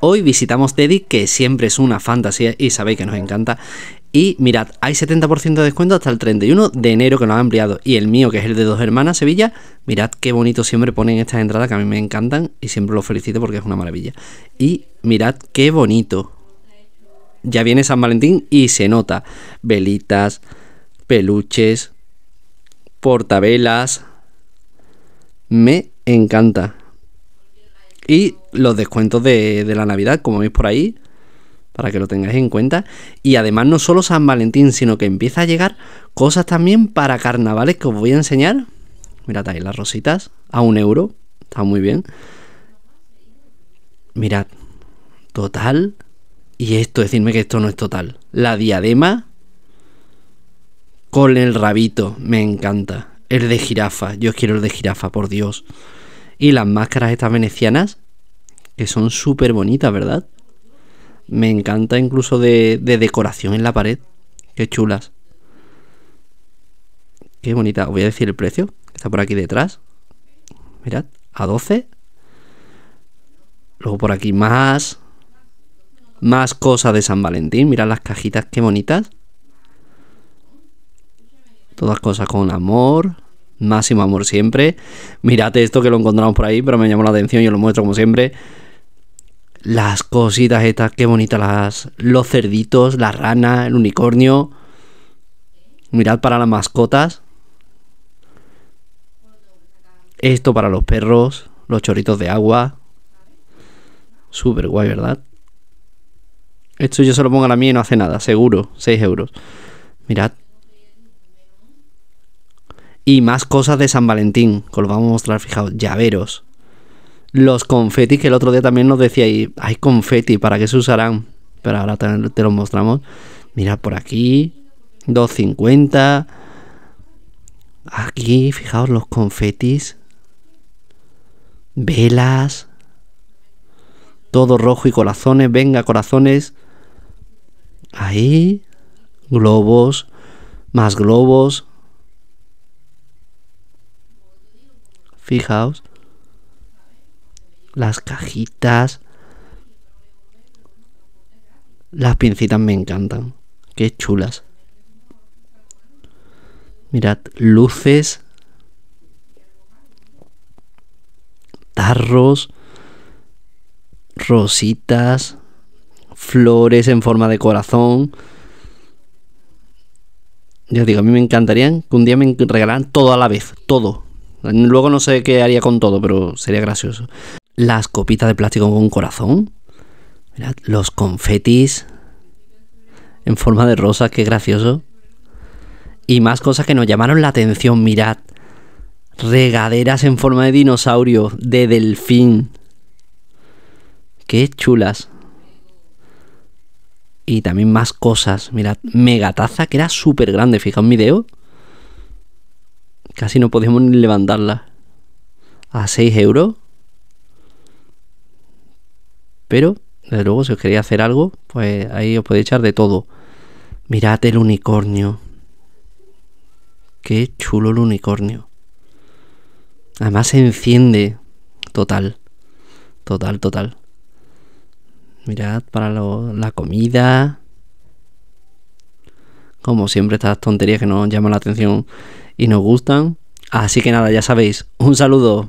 Hoy visitamos Teddy, que siempre es una fantasía y sabéis que nos encanta. Y mirad, hay 70% de descuento hasta el 31 de enero que nos han ampliado. Y el mío, que es el de dos hermanas, Sevilla, mirad qué bonito siempre ponen estas entradas que a mí me encantan y siempre los felicito porque es una maravilla. Y mirad qué bonito. Ya viene San Valentín y se nota. Velitas, peluches, portavelas. Me encanta. Y los descuentos de, de la Navidad, como veis por ahí para que lo tengáis en cuenta. Y además no solo San Valentín, sino que empieza a llegar cosas también para carnavales que os voy a enseñar. Mirad ahí las rositas, a un euro, está muy bien. Mirad, total. Y esto, decirme que esto no es total. La diadema con el rabito, me encanta. El de jirafa, yo quiero el de jirafa, por Dios. Y las máscaras estas venecianas, que son súper bonitas, ¿verdad? Me encanta incluso de, decoración en la pared. Qué chulas. Qué bonita. Os voy a decir el precio. Está por aquí detrás. Mirad, a 12. Luego por aquí más. Más cosas de San Valentín. Mirad las cajitas, qué bonitas. Todas cosas con amor. Máximo amor siempre. Mirad esto que lo encontramos por ahí, pero me llamó la atención y os lo muestro como siempre las cositas estas, qué bonitas las, los cerditos, la rana, el unicornio. Mirad para las mascotas. Esto para los perros, los chorritos de agua. Súper guay, ¿verdad? Esto yo se lo pongo a la mía y no hace nada, seguro. 6 euros. Mirad. Y más cosas de San Valentín, que os vamos a mostrar, fijaos, llaveros los confetis que el otro día también nos decía y hay confeti, ¿para qué se usarán? Pero ahora te, te los mostramos. Mira por aquí, 250. Aquí, fijaos los confetis. Velas. Todo rojo y corazones. Venga, corazones. Ahí. Globos. Más globos. Fijaos las cajitas. Las pincitas me encantan. Qué chulas. Mirad, luces. Tarros. Rositas. Flores en forma de corazón. Ya digo, a mí me encantarían que un día me regalaran todo a la vez. Todo. Luego no sé qué haría con todo, pero sería gracioso las copitas de plástico con corazón. Mirad, los confetis en forma de rosa, qué gracioso. Y más cosas que nos llamaron la atención, mirad. Regaderas en forma de dinosaurio, de delfín. Qué chulas. Y también más cosas. Mirad, megataza que era súper grande. Fijaos mi dedo. Casi no podíamos ni levantarla. A 6 euros. Pero, desde luego, si os queréis hacer algo, pues ahí os podéis echar de todo. Mirad el unicornio. Qué chulo el unicornio. Además se enciende. Total. Total, total. Mirad para la comida. Como siempre, estas tonterías que nos llaman la atención y nos gustan. Así que nada, ya sabéis. Un saludo.